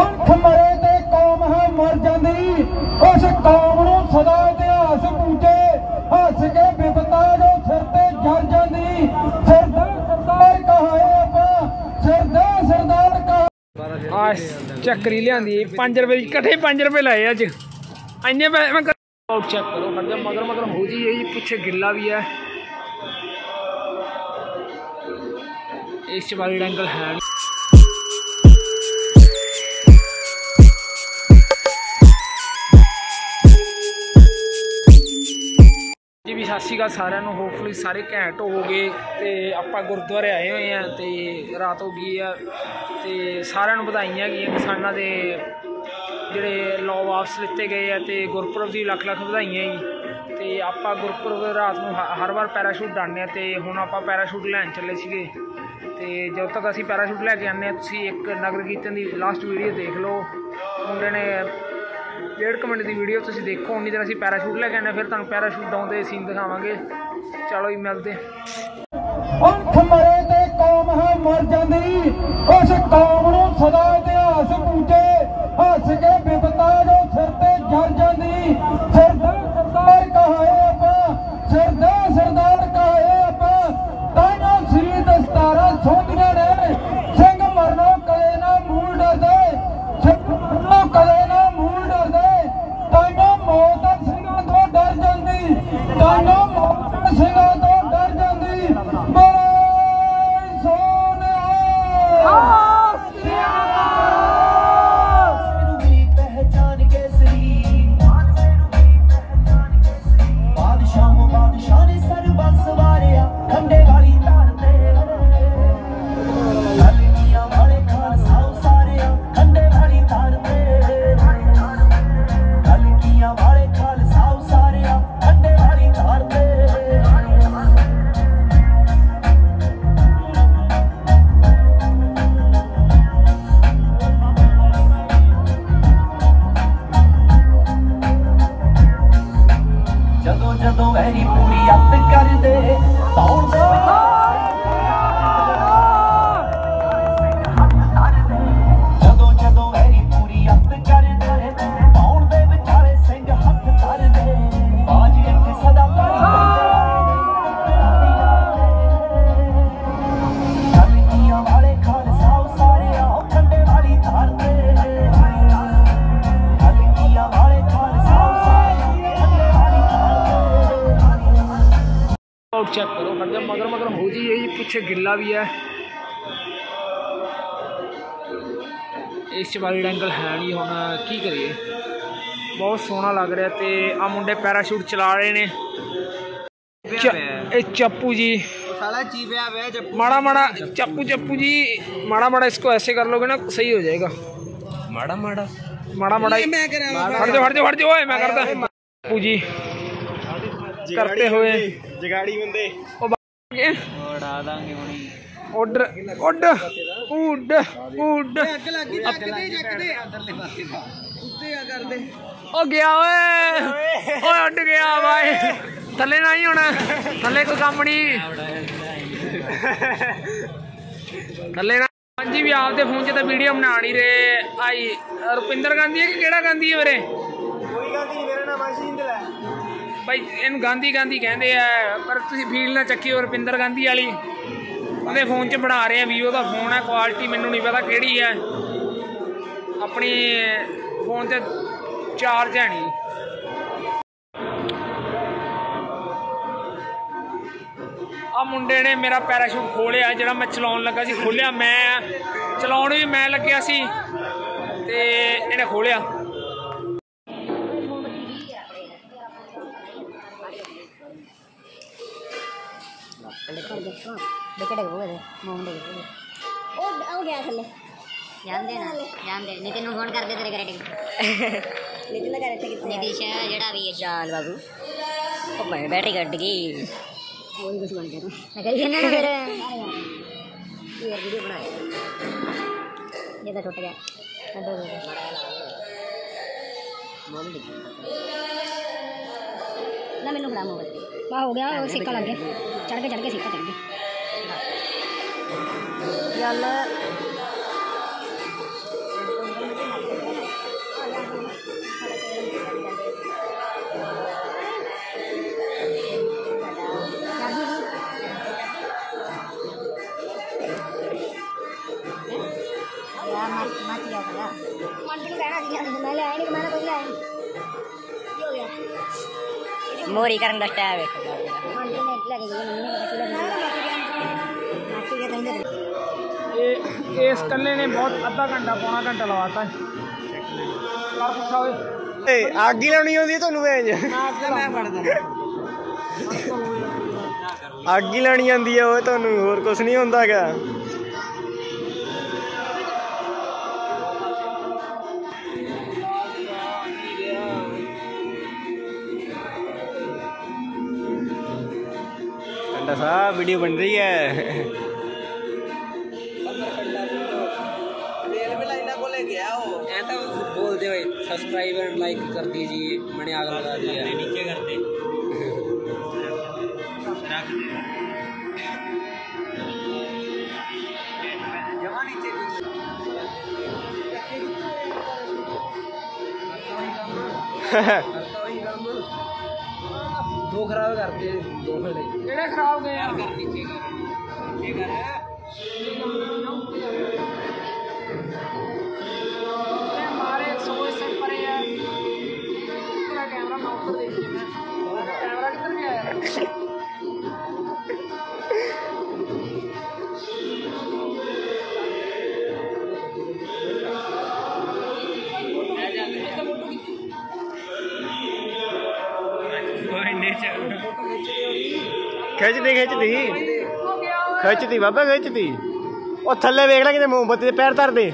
ਅੰਖ ਮਰੇ ਤੇ ਕੌਮ ਹੈ ਮਰ ਜਾਂਦੀ। ਉਸ ਕੌਮ ਨੂੰ ਸਦਾ ਇਤਿਹਾਸ ਪੂਜੇ। ਹੱਸ ਕੇ ਬਿਪਤਾ ਜੋ ਸਿਰ ਤੇ ਜਰ ਜਾਂਦੀ। ਸਰਦਾਰ ਸਰਦਾਰ ਕਹਾਏ ਆਪਾਂ। ਸਰਦਾਰ ਸਰਦਾਰ ਕਹਾ ਆ ਚੱਕਰੀ ਲਿਆਂਦੀ। 5 ਰੁਪਏ ਦੀ, ਇਕੱਠੇ 5 ਰੁਪਏ ਲਾਏ ਅੱਜ। ਇੰਨੇ ਪੈਸੇ ਮੈਂ ਆਊਟ ਚੈੱਕ ਕਰੋ ਮਰ ਮਗਰ ਮਗਰ ਹੋ ਜੀ, ਇਹ ਪਿੱਛੇ ਗਿੱਲਾ ਵੀ ਹੈ। ਇਸ ਚ ਵਾਲੀ ਐਂਗਲ ਸਤਿ ਸ਼੍ਰੀ ਅਕਾਲ ਸਾਰਿਆਂ ਨੂੰ ਹੋਪਫੁਲੀ ਸਾਰੇ ਘੈਂਟ ਹੋਵੋਗੇ ਤੇ ਆਪਾਂ ਗੁਰਦੁਆਰੇ ਆਏ ਹੋਏ ਆ ਤੇ ਰਾਤ ਹੋ ਗਈ ਆ ਤੇ ਸਾਰਿਆਂ ਨੂੰ ਵਧਾਈਆਂ ਗਈਆਂ ਕਿਸਾਨਾਂ ਦੇ ਜਿਹੜੇ ਲੋ ਵਾਪਸ ਲਿੱਤੇ ਗਏ ਆ ਤੇ ਗੁਰਪੁਰਬ ਦੀ ਲੱਖ ਲੱਖ ਵਧਾਈਆਂ ਜੀ। ਤੇ ਆਪਾਂ ਗੁਰਪੁਰਬ ਰਾਤ ਨੂੰ ਹ- ਹਰ ਵਾਰ ਪੈਰਾਸ਼ੂਟ ਡਾਂਦੇ ਆ ਤੇ ਹੁਣ ਆਪਾਂ ਪੈਰਾਸ਼ੂਟ ਲੈਣ ਚੱਲੇ ਸੀਗੇ। ਤੇ ਜਦੋਂ ਤੱਕ ਅਸੀਂ ਪੈਰਾਸ਼ੂਟ ਲੈ ਕੇ ਆਉਂਦੇ ਆ, ਤੁਸੀਂ ਇੱਕ ਨਗਰ ਕੀਰਤਨ ਦੀ ਲਾਸਟ ਵੀਡੀਓ ਦੇਖ ਲਓ। ਮੁੰਡੇ ਨੇ ਡੇਢ ਕੁ ਮਿੰਟ ਦੀ ਵੀਡੀਓ ਤੁਸੀਂ ਦੇਖੋ, ਉਨੀ ਦੇਰ ਅਸੀਂ ਪੈਰਾਸ਼ੂਟ ਲੈ ਕੇ ਆਉਂਦੇ ਫਿਰ ਤੁਹਾਨੂੰ ਪੈਰਾਸ਼ੂਟ ਡਾਉਂਦੇ ਸੀਨ ਦਿਖਾਵਾਂਗੇ। ਚਲੋ ਜੀ, ਮਿਲਦੇ ਅੰਖ ਮਰੇ ਤੇ ਕੌਮ ਹੈ ਮਰ ਜਾਂਦੀ, ਉਸ ਕੌਮ ਨੂੰ ਸਦਾ चेक करो मगर मगर मगर होती यही पीछे गिल्ला भी है। इस चवालीड एंगल है नहीं हम की करिए? बहुत सोहना लग रहा तो आ मुंडे पैराशूट चला रहे ने। चप्पू जी। माड़ा माड़ा चप्पू चप्पू जी माड़ा माड़ा इसको ऐसे कर लोगे ना सही हो जाएगा। माड़ा माड़ा। माड़ा माड़ा मैं कर हट जाओ हट जाओ हट जाओ मैं करता। चप्पू जी करते हुए। ਜਗਾੜੀ ਬੰਦੇ। ਉਹ ਗਏ ਉਡਾ ਦਾਂਗੇ ਹੁਣੀ। ਉੱਡ ਉੱਡ ਉੱਡ ਉੱਡ। ਅੱਗ ਲੱਗੀ ਜੱਕਦੇ ਜੱਕਦੇ ਅੰਦਰਲੇ ਪਾਸੇ ਉੱਤੇ ਆ ਕਰਦੇ। ਉਹ ਗਿਆ ਓਏ। ਓਏ। ਉੱਡ ਗਿਆ ਬਾਈ। ਥੱਲੇ ਨਾ ਹੀ ਥੱਲੇ ਕੋਈ ਕੰਮ ਨਹੀਂ ਥੱਲੇ ਨਾ ਹਾਂਜੀ ਵੀ ਆਪਦੇ ਫੋਨ 'ਚ ਤਾਂ ਵੀਡੀਓ ਬਣਾ ਨਹੀਂ ਰਹੇ। ਆਈ ਰੁਪਿੰਦਰ ਗਾਂਧੀ ਹੈ ਕਿ ਕਿਹੜਾ ਗਾਂਧੀ ਹੈ ਵੀਰੇ? ਕੋਈ ਗਾਂਧੀ ਮੇਰਾ ਨਾਮ ਅਸ਼ਿੰਦਲ ਹੈ ਬਾਈ, ਇਹਨੂੰ ਗਾਂਧੀ ਗਾਂਧੀ ਕਹਿੰਦੇ ਆ, ਪਰ ਤੁਸੀਂ ਫੀਲ ਨਾ ਚੱਕਿਓ ਰੁਪਿੰਦਰ ਗਾਂਧੀ ਵਾਲੀ। ਉਹਦੇ ਫੋਨ 'ਚ ਬਣਾ ਰਹੇ ਆ ਵੀਵੋ ਦਾ ਫੋਨ ਹੈ ਕੁਆਲਿਟੀ ਮੈਨੂੰ ਨਹੀਂ ਪਤਾ ਕਿਹੜੀ ਹੈ ਆਪਣੀ ਫੋਨ 'ਤੇ ਚਾਰਜ ਹੈ ਨਹੀਂ ਆ ਮੁੰਡੇ ਨੇ ਮੇਰਾ ਪੈਰਾਸ਼ੂਟ ਖੋਲਿਆ, ਜਿਹੜਾ ਮੈਂ ਚਲਾਉਣ ਲੱਗਾ ਸੀ, ਖੋਲਿਆ ਮੈਂ। ਚਲਾਉਣ ਵੀ ਮੈਂ ਲੱਗਿਆ ਸੀ, ਤੇ ਇਹਨੇ ਖੋਲਿਆ। देखो देखो देखो देखो वो दे मोम दे ओ ओ गया थले ध्यान देना ध्यान दे नितिन फोन कर दे तेरे करेक्ट नितिन का करेक्ट कितना नितिश जेड़ा भी है चाल बाबू ओ मैं बैटरी कट गई और कुछ बन गया मैं कह रही ना मेरे ये वीडियो बनाया ना मैंने गुलाम हो वाह हो गया और सिक्का लग गया। चढ़ के चढ़ के सिक्का चढ़ गया मच गया मैं ले नहीं तो हो गया। ਮੋਰੀ ਕਰਨ ਦਾ ਸਟਾਈਲ ਵੇਖੋ ਇਹ ਇਸ ਕੱਲੇ ਨੇ ਬਹੁਤ ਅੱਧਾ ਘੰਟਾ ਪੌਣਾ ਘੰਟਾ ਲਵਾਤਾ ਕਰ ਪੁੱਛਾ ਓਏ ਏ ਅੱਗ ਹੀ ਲਾਉਣੀ ਆਉਂਦੀ ਤੁਹਾਨੂੰ ਵੇਜ ਮੈਂ ਫੜਦਾ ਅੱਗ ਹੀ ਲਾਣੀ ਆਉਂਦੀ ਹੈ ਉਹ ਤੁਹਾਨੂੰ ਹੋਰ ਕੁਝ ਨਹੀਂ ਹੁੰਦਾ पंडा साहब वीडियो बन रही है। बोलते लाइक कर दीजिए मैंने आग लगा दिया नीचे करते जमा खराब करते हैं। दो खराब गए यार? ਖਿੱਚਦੀ ਖਿੱਚਦੀ ਖਿੱਚਦੀ ਬਾਬਾ ਖਿੱਚਦੀ ਉਹ ਥੱਲੇ ਵੇਖ ਲੈ ਕਿਤੇ ਮੋਮਬੱਤੀ ਦੇ ਪੈਰ ਧਰ ਦੇ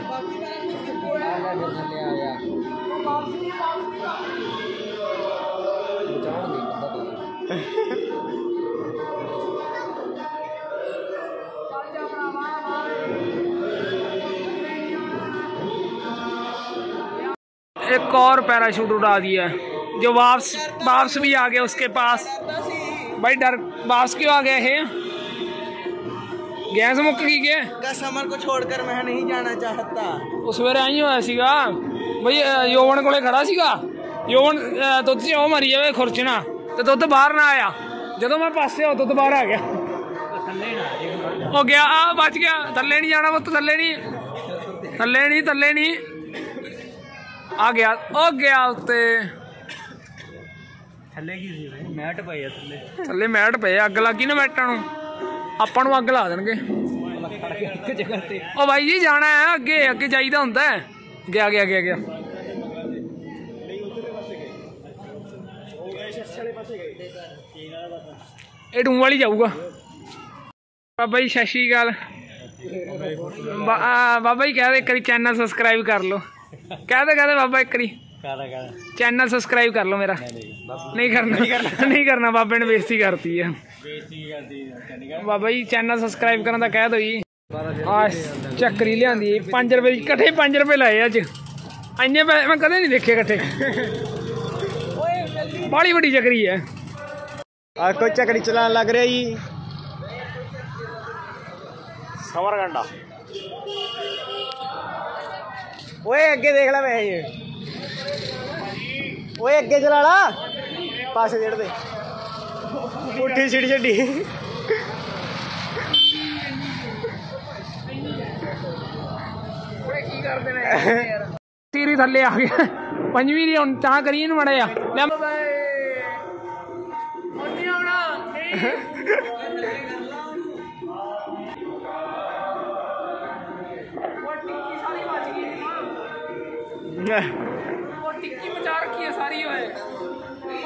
एक और पैराशूट उड़ा दिया जो वापस वापस भी आ गया उसके पास भाई डर वापस क्यों आ गया है गैस मुक की गया गैस अमर को छोड़कर मैं नहीं जाना चाहता उस वेरे आई होया ਸੀਗਾ ਬਈ ਯੋਵਨ ਕੋਲੇ ਖੜਾ ਸੀਗਾ ਯੋਵਨ ਦੁੱਧ ਚ ਉਹ ਮਰੀ ਜਾਵੇ ਖੁਰਚਣਾ ਤੇ ਦੁੱਧ ਬਾਹਰ ਨਾ ਆਇਆ ਜਦੋਂ ਮੈਂ ਪਾਸੇ ਹੋ ਦੁੱਧ ਬਾਹਰ ਆ ਗਿਆ ਉਹ ਗਿਆ ਆ ਬਚ ਗਿਆ ਥੱਲੇ ਨਹੀਂ ਜਾਣਾ ਪੁੱਤ ਥੱਲੇ ਨਹੀਂ ਥੱਲੇ ਨਹੀਂ ਥੱਲੇ ਨਹੀਂ ਆ ਗਿਆ ਉਹ ਗਿਆ ਉੱਤੇ ਥੱਲੇ ਕੀ ਸੀ ਮੈਟ ਪਈ ਆ ਥੱਲੇ ਥੱਲੇ ਮੈਟ ਪਏ ਆ, ਅੱਗ ਲੱਗੀ ਨਾ ਮੈਟਾਂ ਨੂੰ ਆਪਾਂ ਨੂੰ ਅੱਗ ਲਾ ਦੇਣਗੇ ਉਹ ਬਾਈ ਜੀ ਜਾਣਾ ਹੈ ਅੱਗੇ ਅੱਗੇ ਜਾਈਦਾ ਹੁੰਦਾ ਹੈ ਗਿਆ ਗਿਆ ਗਿਆ ਗਿਆ ਇਹ ਡੂੰ ਵਾਲੀ ਜਾਊਗਾ ਬਾਬਾ ਜੀ ਸਤਿ ਸ਼੍ਰੀ ਅਕਾਲ ਬਾ- ਆ, ਬਾਬਾ ਜੀ ਕਹਦੇ ਇੱਕ ਵਾਰੀ ਚੈਨਲ ਸਬਸਕ੍ਰਾਈਬ ਕਰ ਲਓ ਕਹਦੇ ਕਹਦੇ ਬਾਬਾ ਇੱਕ ਵਾਰੀ ਕਾਦਾ ਕਾਦਾ ਚੈਨਲ ਸਬਸਕ੍ਰਾਈਬ ਕਰ ਲਓ ਮੇਰਾ ਨਹੀਂ ਕਰਨਾ ਨਹੀਂ ਕਰਨਾ ਬਾਬੇ ਨੇ ਬੇਇੱਜ਼ਤੀ ਕਰਤੀ ਆ ਬਾਬਾ ਜੀ ਚੈਨਲ ਸਬਸਕ੍ਰਾਈਬ ਕਰਨ ਦਾ ਕਹਿ ਦੋ ਜੀ ਆ ਚੱਕਰੀ ਲਿਆਂਦੀ 5 ਰੁਪਏ ਦੀ ਇਕੱਠੇ 5 ਰੁਪਏ ਲਾਏ ਅੱਜ ਇੰਨੇ ਪੈਸੇ ਮੈਂ ਕਦੇ ਨਹੀਂ ਦੇਖੇ ਇਕੱਠੇ ਬਾਲੀ ਵੱਡੀ ਚੱਕਰੀ ਹੈ ਆ ਕੋਈ ਚੱਕਰੀ ਚਲਾਉਣ ਲੱਗ ਰਿਹਾ ਜੀ ਸਮਰ ਗੰਡਾ ਓਏ ਅੱਗੇ ਦੇਖ ਲੈ ਮੈਂ ਇਹ ओए अग्गे चला ला। पास जेड़ दे। उठी छिड़ी छड्डी थले आ गया। पंजवी दी हुन ता करिए न मड़या Yeah.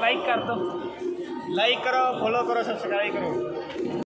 लाइक कर दो। लाइक करो फॉलो करो सब्सक्राइब करो।